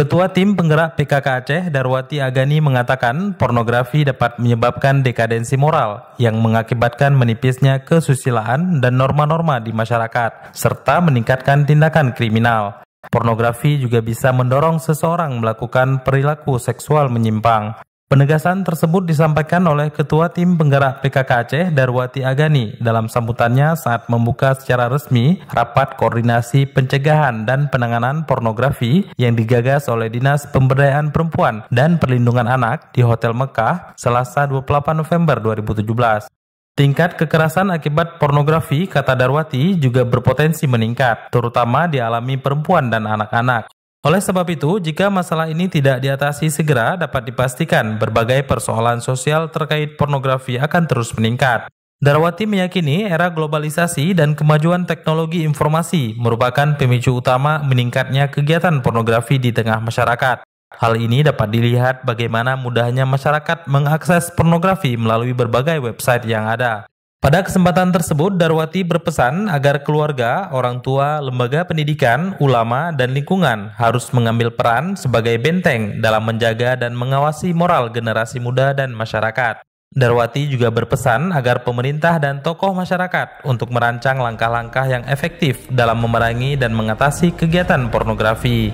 Ketua Tim Penggerak PKK Aceh, Darwati Agani mengatakan pornografi dapat menyebabkan dekadensi moral yang mengakibatkan menipisnya kesusilaan dan norma-norma di masyarakat, serta meningkatkan tindakan kriminal. Pornografi juga bisa mendorong seseorang melakukan perilaku seksual menyimpang. Penegasan tersebut disampaikan oleh Ketua Tim Penggerak PKK Aceh Darwati Agani dalam sambutannya saat membuka secara resmi rapat koordinasi pencegahan dan penanganan pornografi yang digagas oleh Dinas Pemberdayaan Perempuan dan Perlindungan Anak di Hotel Mekah Selasa 28 November 2017. Tingkat kekerasan akibat pornografi, kata Darwati, juga berpotensi meningkat, terutama dialami perempuan dan anak-anak. Oleh sebab itu, jika masalah ini tidak diatasi segera, dapat dipastikan berbagai persoalan sosial terkait pornografi akan terus meningkat. Darwati meyakini era globalisasi dan kemajuan teknologi informasi merupakan pemicu utama meningkatnya kegiatan pornografi di tengah masyarakat. Hal ini dapat dilihat bagaimana mudahnya masyarakat mengakses pornografi melalui berbagai website yang ada. Pada kesempatan tersebut, Darwati berpesan agar keluarga, orang tua, lembaga pendidikan, ulama, dan lingkungan harus mengambil peran sebagai benteng dalam menjaga dan mengawasi moral generasi muda dan masyarakat. Darwati juga berpesan agar pemerintah dan tokoh masyarakat untuk merancang langkah-langkah yang efektif dalam memerangi dan mengatasi kegiatan pornografi.